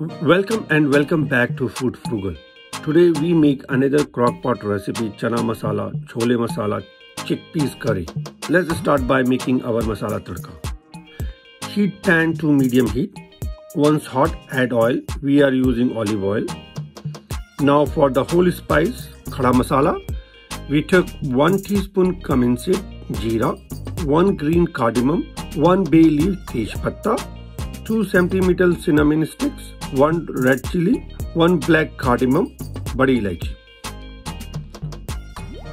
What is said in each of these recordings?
Welcome and welcome back to Food Frugal. Today we make another crockpot recipe chana masala, chole masala, chickpeas curry. Let's start by making our masala tadka. Heat pan to medium heat. Once hot, add oil. We are using olive oil. Now for the whole spice, khada masala, we took 1 teaspoon cumin seed, jeera, 1 green cardamom, 1 bay leaf tej patta, 2 centimeter cinnamon sticks, 1 red chili, 1 black cardamom, badi ilaichi.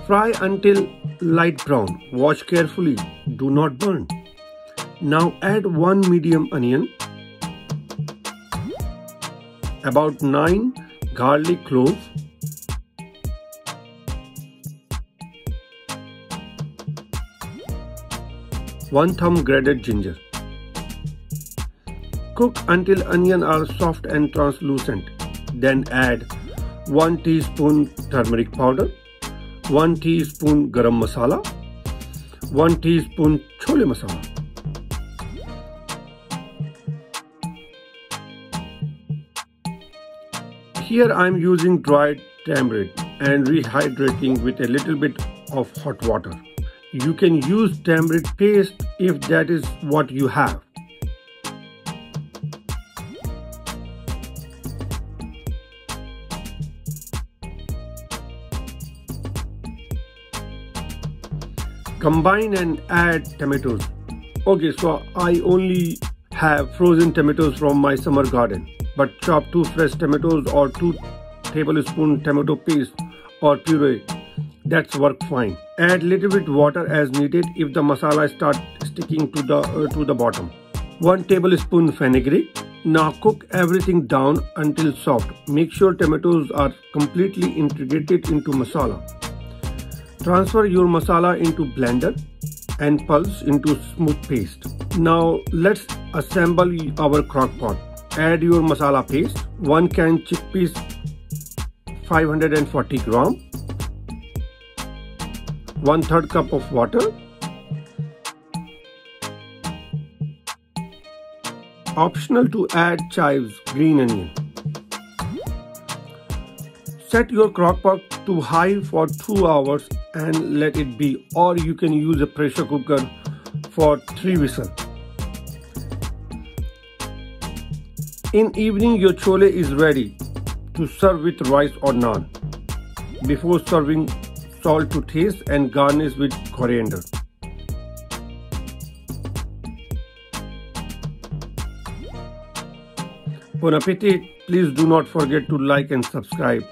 Fry until light brown. Wash carefully. Do not burn. Now add 1 medium onion, about 9 garlic cloves, one thumb grated ginger. Cook until onion are soft and translucent. Then add 1 teaspoon turmeric powder, 1 teaspoon garam masala, 1 teaspoon chole masala. Here I am using dried tamarind and rehydrating with a little bit of hot water. You can use tamarind paste if that is what you have. Combine and add tomatoes. Okay so i only have frozen tomatoes from my summer garden but chop two fresh tomatoes or two tablespoon tomato paste or puree. That's work fine. Add little bit water as needed if the masala start sticking to the uh, to the bottom. One tablespoon fenugreek. Now cook everything down until soft. Make sure tomatoes are completely integrated into masala Transfer your masala into blender and pulse into smooth paste. Now let's assemble our crock pot. Add your masala paste, 1 can chickpeas 540 gram, 1 third cup of water, optional to add chives, green onion. Set your crock pot to high for 2 hours and let it be or you can use a pressure cooker for 3 whistles. In evening your chole is ready to serve with rice or naan. Before serving salt to taste and garnish with coriander. Bon appetit! Please do not forget to like and subscribe.